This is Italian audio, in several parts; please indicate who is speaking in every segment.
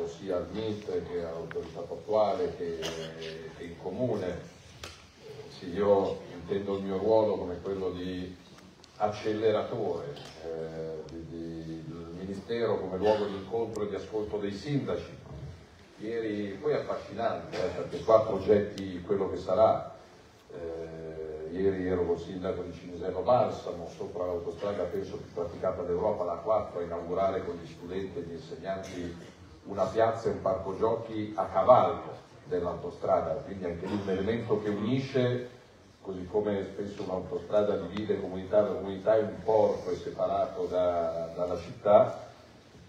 Speaker 1: affianco sia al MIT che all'autorità portuale che, in comune. Sì, io intendo il mio ruolo come quello di acceleratore eh, di, di, del Ministero come luogo di incontro e di ascolto dei sindaci. Ieri, poi affascinante, eh, perché qua progetti quello che sarà. Eh, ieri ero col sindaco di Cinisello Balsamo, sopra l'autostrada penso più praticata d'Europa, la 4, a inaugurare con gli studenti e gli insegnanti una piazza e un parco giochi a cavallo dell'autostrada, quindi anche lì un elemento che unisce così come spesso un'autostrada divide comunità, la comunità è un porto, è separato da, dalla città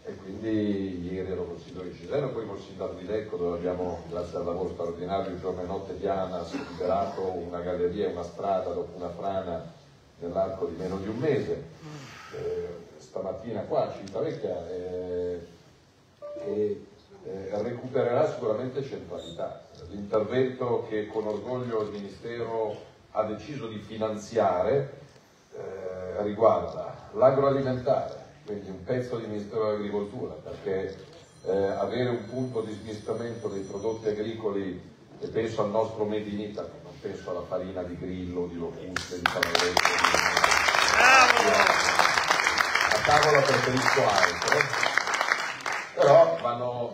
Speaker 1: e quindi ieri ero col sindaco di Ciseno, poi col sindaco di Lecco dove abbiamo, grazie al lavoro straordinario, giorno e notte di ANAS, liberato una galleria e una strada dopo una frana nell'arco di meno di un mese. Eh, stamattina qua a Civitavecchia eh, eh, recupererà sicuramente centralità. L'intervento che con orgoglio il Ministero ha deciso di finanziare eh, riguarda l'agroalimentare, quindi un pezzo di Ministero dell'Agricoltura, perché eh, avere un punto di smistamento dei prodotti agricoli, e penso al nostro Made in Italy, non penso alla farina di grillo, di locuste, di panaretto, di... a tavola preferisco altro,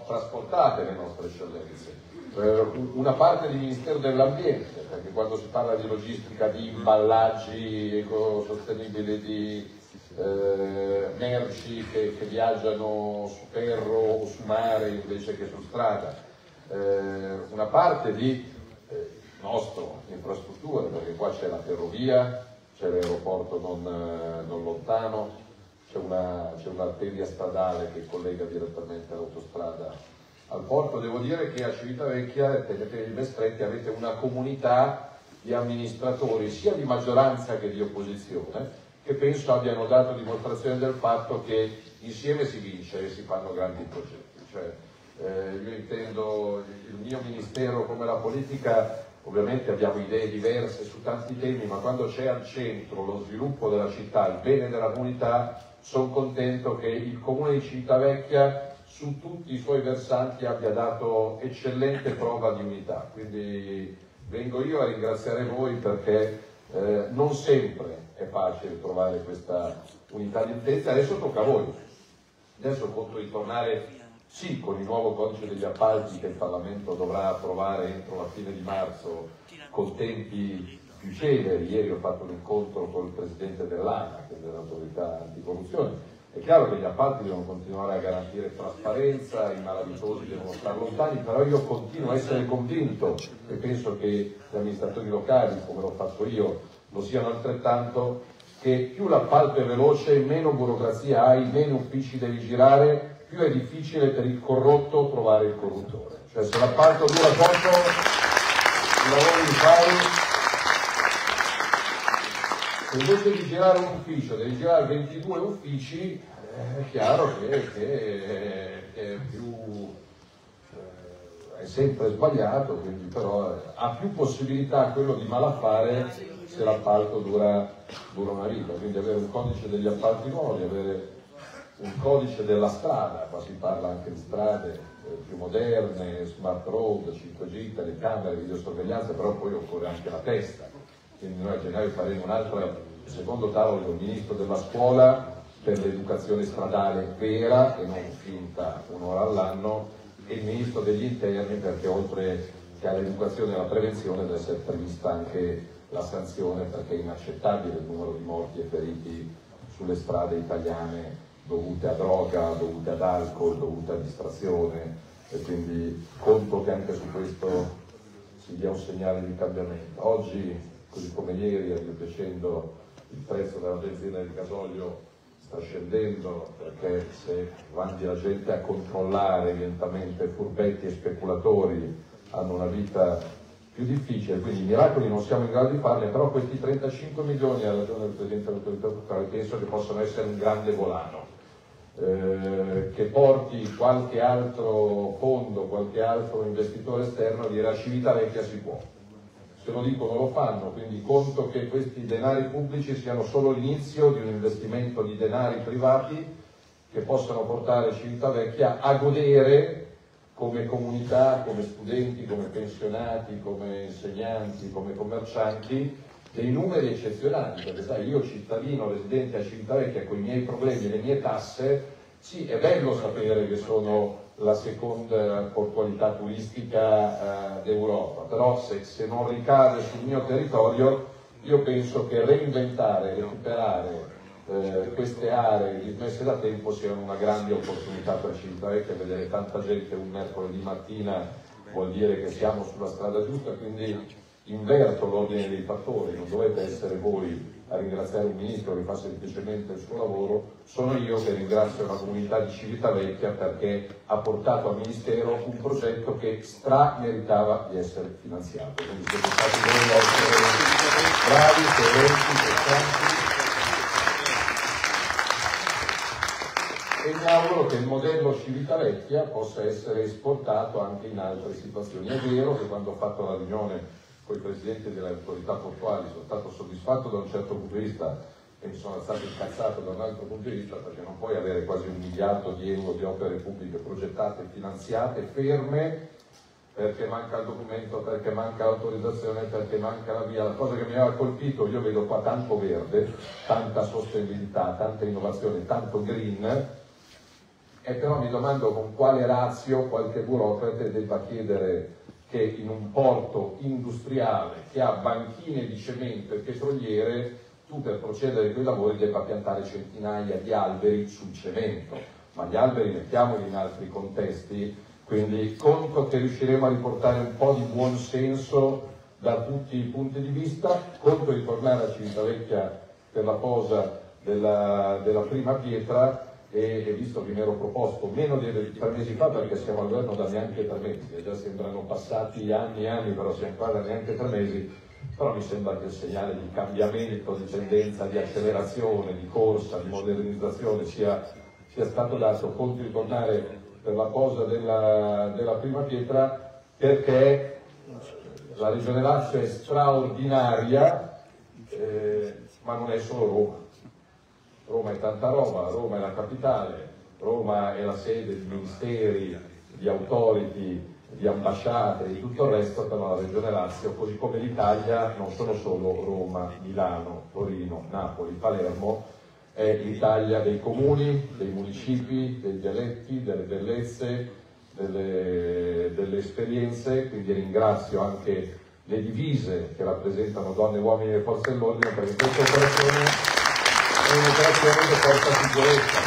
Speaker 1: trasportate le nostre eccellenze. Eh, una parte del Ministero dell'Ambiente, perché quando si parla di logistica di imballaggi ecosostenibili, di eh, merci che, che, viaggiano su ferro o su mare invece che su strada, eh, una parte di eh, nostro infrastrutture, perché qua c'è la ferrovia, c'è l'aeroporto non, non lontano, c'è, una, c'è un'arteria stradale che collega direttamente all'autostrada al porto, devo dire che a Civitavecchia, tenetevi ben stretti, avete una comunità di amministratori sia di maggioranza che di opposizione che penso abbiano dato dimostrazione del fatto che insieme si vince e si fanno grandi progetti. Cioè, eh, io intendo il mio ministero come la politica, ovviamente abbiamo idee diverse su tanti temi, ma quando c'è al centro lo sviluppo della città, il bene della comunità, sono contento che il comune di Civitavecchia su tutti i suoi versanti abbia dato eccellente prova di unità. Quindi vengo io a ringraziare voi perché eh, non sempre è facile trovare questa unità di intenti. Adesso tocca a voi. Adesso conto di tornare sì con il nuovo codice degli appalti che il Parlamento dovrà approvare entro la fine di marzo con tempi più celeri. Ieri ho fatto un incontro con il Presidente dell'ANA, che è dell'autorità anticorruzione, è chiaro che gli appalti devono continuare a garantire trasparenza, i malavitosi devono stare lontani, però io continuo a essere convinto e penso che gli amministratori locali, come l'ho fatto io, lo siano altrettanto, che più l'appalto è veloce, meno burocrazia hai, meno uffici devi girare, più è difficile per il corrotto trovare il corruttore. Cioè se l'appalto dura poco, i lavori li fai se invece di girare un ufficio devi girare 22 uffici, eh, è chiaro che, che, è, più, eh, è sempre sbagliato, quindi però eh, ha più possibilità quello di malaffare se l'appalto dura, dura una vita, quindi avere un codice degli appalti nuovi, avere un codice della strada, qua si parla anche di strade più moderne, smart road, 5G, telecamere, videosorveglianza, però poi occorre anche la testa quindi noi a gennaio faremo un altro secondo tavolo con il ministro della scuola per l'educazione stradale vera e non finta un'ora all'anno e il ministro degli interni perché oltre che all'educazione e alla prevenzione deve essere prevista anche la sanzione perché è inaccettabile il numero di morti e feriti sulle strade italiane dovute a droga, dovute ad alcol, dovute a distrazione e quindi conto che anche su questo si dia un segnale di cambiamento. Oggi così come ieri riducendo il prezzo della benzina e del gasolio sta scendendo perché se avanti la gente a controllare lentamente furbetti e speculatori hanno una vita più difficile, quindi miracoli non siamo in grado di farli, però questi 35 milioni, ha ragione il Presidente dell'autorità locale, penso che possano essere un grande volano, eh, che porti qualche altro fondo, qualche altro investitore esterno a dire a Civitavecchia si può se lo dicono lo fanno, quindi conto che questi denari pubblici siano solo l'inizio di un investimento di denari privati che possano portare Civitavecchia a godere come comunità, come studenti, come pensionati, come insegnanti, come commercianti, dei numeri eccezionali, perché sai, io cittadino residente a Civitavecchia con i miei problemi e le mie tasse, sì, è bello sapere che sono la seconda portualità turistica eh, d'Europa, però se, se non ricade sul mio territorio io penso che reinventare, recuperare eh, queste aree dismesse da tempo siano una grande opportunità per Civitavecchia, vedere tanta gente un mercoledì mattina vuol dire che siamo sulla strada giusta, quindi inverto l'ordine dei fattori, non dovete essere voi a ringraziare un ministro che fa semplicemente il suo lavoro, sono io che ringrazio la comunità di Civitavecchia perché ha portato al Ministero un progetto che stra meritava di essere finanziato. Quindi siete stati voi a essere bravi, coerenti, costanti e mi auguro che il modello Civitavecchia possa essere esportato anche in altre situazioni. È vero che quando ho fatto la riunione con i presidenti delle autorità portuali sono stato soddisfatto da un certo punto di vista e mi sono stato incazzato da un altro punto di vista perché non puoi avere quasi un miliardo di euro di opere pubbliche progettate, finanziate, ferme perché manca il documento, perché manca l'autorizzazione, perché manca la via. La cosa che mi aveva colpito, io vedo qua tanto verde, tanta sostenibilità, tanta innovazione, tanto green, e però mi domando con quale razio qualche burocrate debba chiedere che in un porto industriale che ha banchine di cemento e petroliere tu per procedere con i lavori debba piantare centinaia di alberi sul cemento, ma gli alberi mettiamoli in altri contesti, quindi conto che riusciremo a riportare un po' di buon senso da tutti i punti di vista, conto di tornare a Civitavecchia per la posa della, della prima pietra e, visto che mi ero proposto meno di tre mesi fa perché siamo al governo da neanche tre mesi, e già sembrano passati anni e anni, però siamo qua da neanche tre mesi, però mi sembra che il segnale di cambiamento, di tendenza, di accelerazione, di corsa, di modernizzazione sia, sia stato dato, conto di tornare per la posa della, della prima pietra perché la Regione Lazio è straordinaria, eh, ma non è solo Roma Roma è tanta roba, Roma è la capitale, Roma è la sede di ministeri, di autority, di ambasciate, di tutto il resto, però la Regione Lazio, così come l'Italia, non sono solo Roma, Milano, Torino, Napoli, Palermo, è l'Italia dei comuni, dei municipi, dei dialetti, delle bellezze, delle, delle esperienze, quindi ringrazio anche le divise che rappresentano donne, uomini e forze dell'ordine perché questa operazione è un'operazione che porta sicurezza.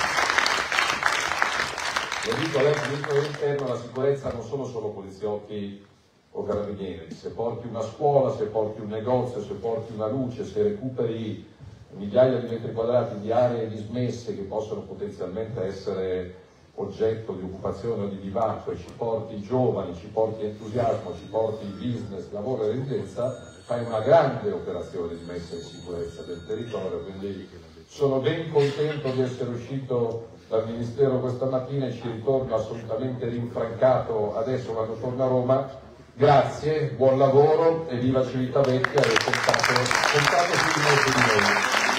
Speaker 1: Lo dico a lei, ministro dell'interno, la sicurezza non sono solo poliziotti o carabinieri, se porti una scuola, se porti un negozio, se porti una luce, se recuperi migliaia di metri quadrati di aree dismesse che possono potenzialmente essere oggetto di occupazione o di divario, ci porti giovani, ci porti entusiasmo, ci porti business, lavoro e residenza, fai una grande operazione di messa in sicurezza del territorio, quindi sono ben contento di essere uscito dal Ministero questa mattina e ci ritorno assolutamente rinfrancato adesso quando torno a Roma. Grazie, buon lavoro e viva Civitavecchia e contate, contate su di noi.